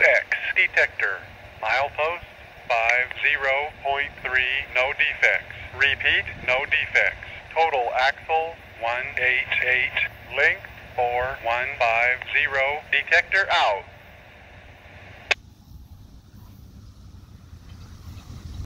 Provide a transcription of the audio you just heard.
X detector. Milepost 50.3, no defects. Repeat, no defects. Total axle 188, length 4150, detector out.